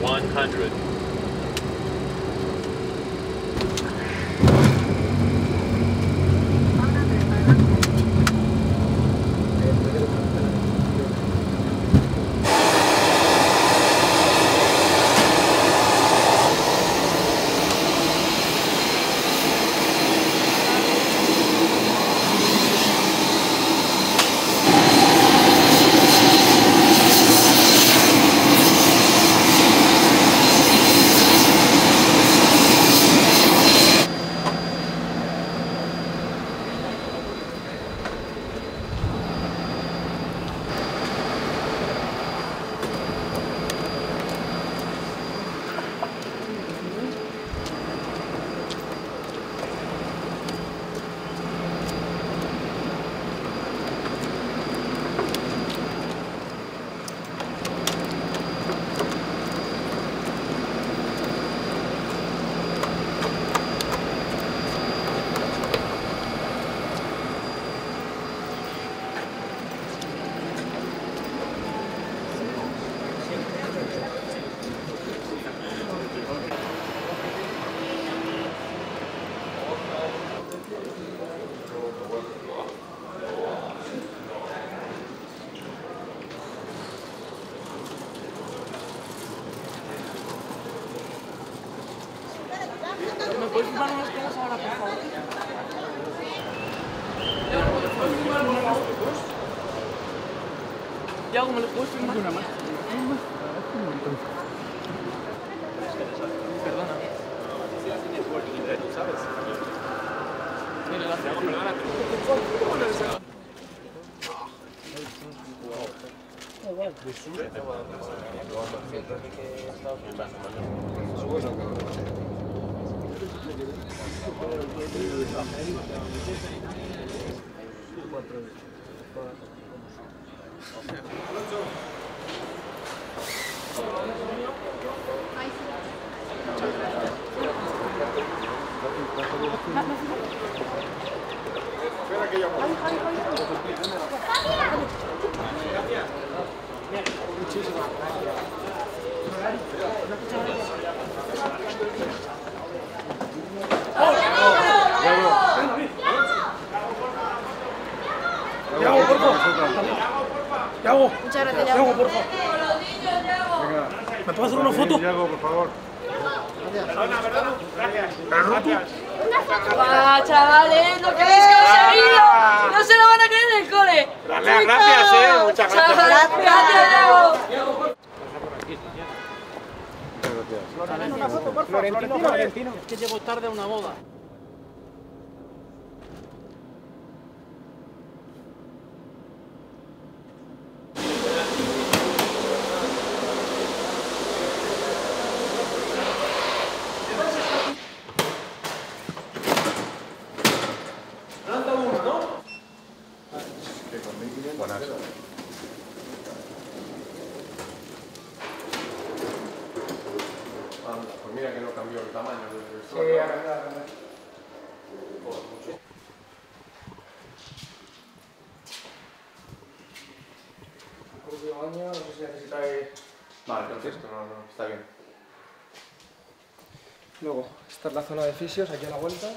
One hundred. Puedes filmar unas cosas ahora, por favor? Yago, ¿me lo puedes filmar? Una más. Perdona. Mira, gracias. Thank you. Muchas gracias, Yago. ¿Me puedo hacer una foto? por favor. Va, chavales, ¿no queréis que os he ido? No se lo van a creer en el cole. Dale, gracias, eh. Muchas gracias. Chavales, gracias, Yago. Florentino, es que llego tarde a una boda. Pues mira que no cambió el tamaño del Último año, no sé si necesitáis... Vale, perfecto, no, no, está bien. Luego, esta es la zona de fisios, aquí a la vuelta.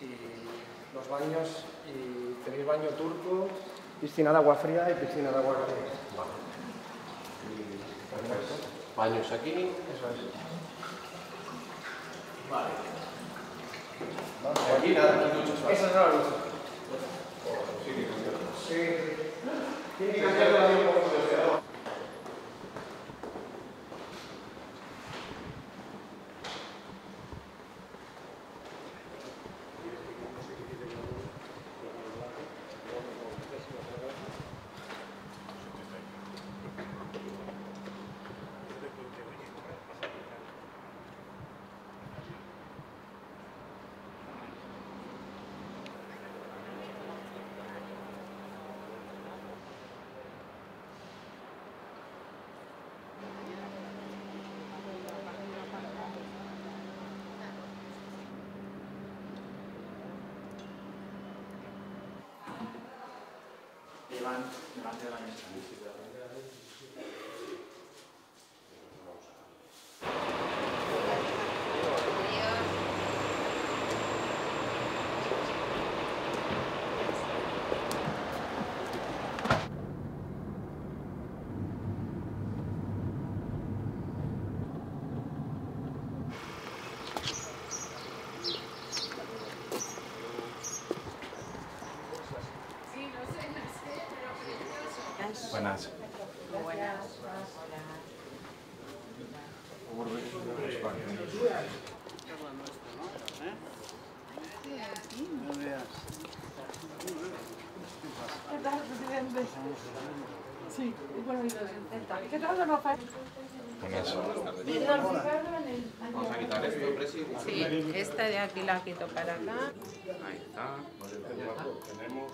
Y los baños, y tenéis baño turco, piscina de agua fría y piscina de agua caliente. Baños aquí. Eso es. Aquí nada, aquí duchas. Esa es la luz. Sí. Tiene que cambiar la delante de la mesa. Sí, bueno, ¿qué tal, don Rafael? Vamos a quitar esto, Presi. Sí, esta de aquí la quito para acá. Ahí está. Tenemos.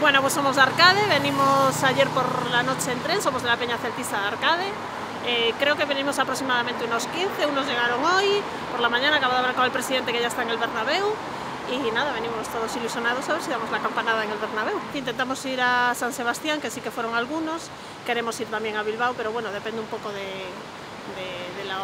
Bueno, pues somos de Arcade, venimos ayer por la noche en tren, somos de la Peña Celtista de Arcade. Eh, creo que venimos aproximadamente unos 15, unos llegaron hoy, por la mañana acaba de hablar con el presidente que ya está en el Bernabéu y nada, venimos todos ilusionados a ver si damos la campanada en el Bernabéu. Intentamos ir a San Sebastián, que sí que fueron algunos, queremos ir también a Bilbao, pero bueno, depende un poco de, de- de la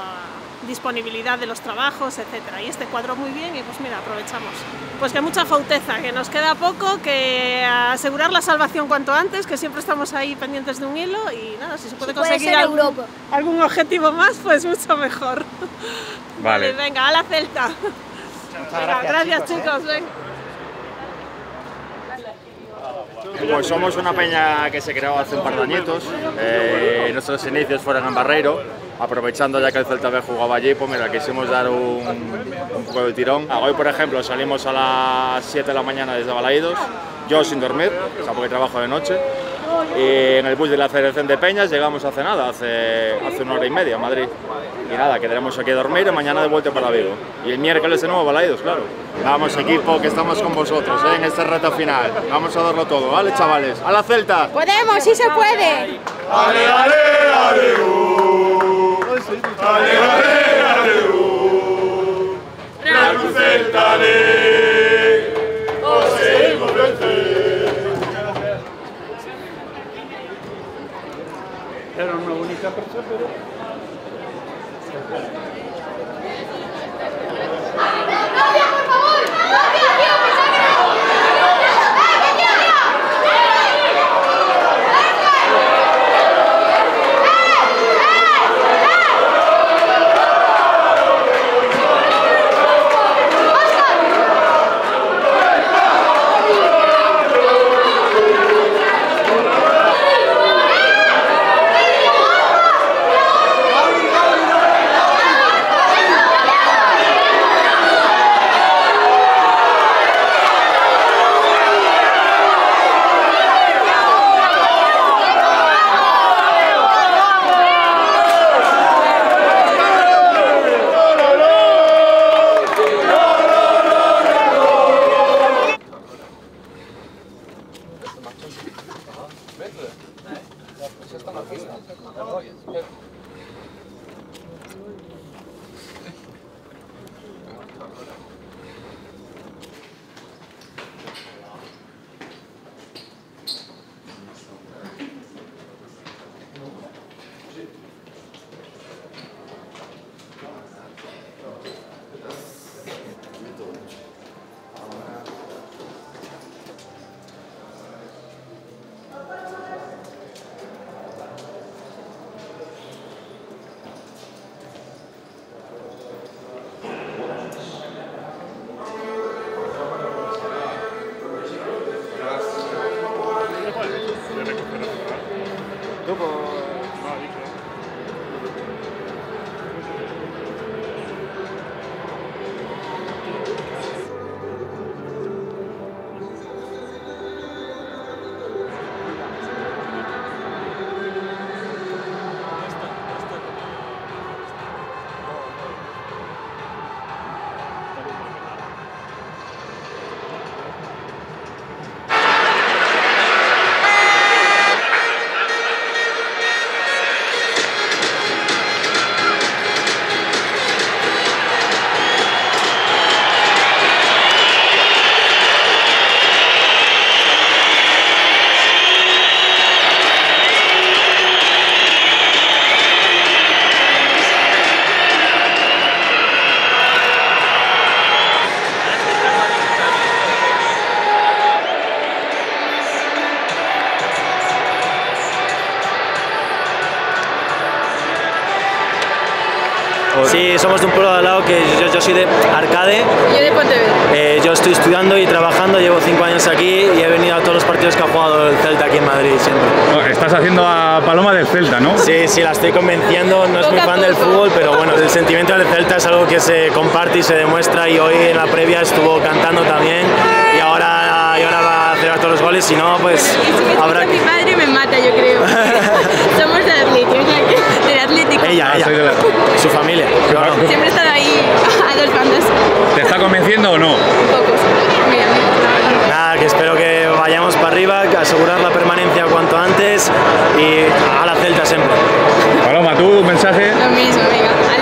disponibilidad de los trabajos, etcétera. Y este cuadro muy bien y pues mira, aprovechamos. Pues que mucha fauteza, que nos queda poco, que asegurar la salvación cuanto antes, que siempre estamos ahí pendientes de un hilo y nada, si se puede puede conseguir ser algún, Europa. algún objetivo más, pues mucho mejor. Vale. venga, a la Celta. Gracias, chicos. venga. Pues somos una peña que se creó hace un par de añitos. Eh, nuestros inicios fueron en Barreiro, aprovechando ya que el Celta B jugaba allí, pues mira, quisimos dar un, un poco de tirón. Ah, Hoy, por ejemplo, salimos a las 7 de la mañana desde Balaídos, yo sin dormir, o sea, porque trabajo de noche. Y en el bus de la Federación de Peñas llegamos hace nada, hace, hace una hora y media a Madrid. Y nada, quedaremos aquí a dormir y mañana de vuelta para Vigo. Y el miércoles de nuevo a Balaídos, claro. Vamos equipo, que estamos con vosotros ¿eh? en este reto final. Vamos a darlo todo, ¿vale chavales? ¡A la Celta! Podemos, sí se puede. ¡Ale, ale, ale, uh! ¡Ale, ale, ale, uh! ¡Real Celta de Dá para perceber. 不过。Sí, somos de un pueblo de al lado que yo, yo soy de Arcade. Yo de Pontevedra. Eh, yo estoy estudiando y trabajando, llevo cinco años aquí y he venido a todos los partidos que ha jugado el Celta aquí en Madrid siempre. Estás haciendo a Paloma del Celta, ¿no? Sí, sí, la estoy convenciendo, no es muy a fan del fútbol, pero bueno, el sentimiento del Celta es algo que se comparte y se demuestra y hoy en la previa estuvo cantando también y ahora, y ahora va a hacer todos los goles, si no, pues Y si me habrá mi madre me mata, yo creo. Ah, su familia. Claro. Siempre están ahí a dos bandas. ¿Te está convenciendo o no? Nada, que espero que vayamos para arriba, asegurar la permanencia cuanto antes y a la Celta siempre. Paloma, ¿tú mensaje? Lo mismo, venga.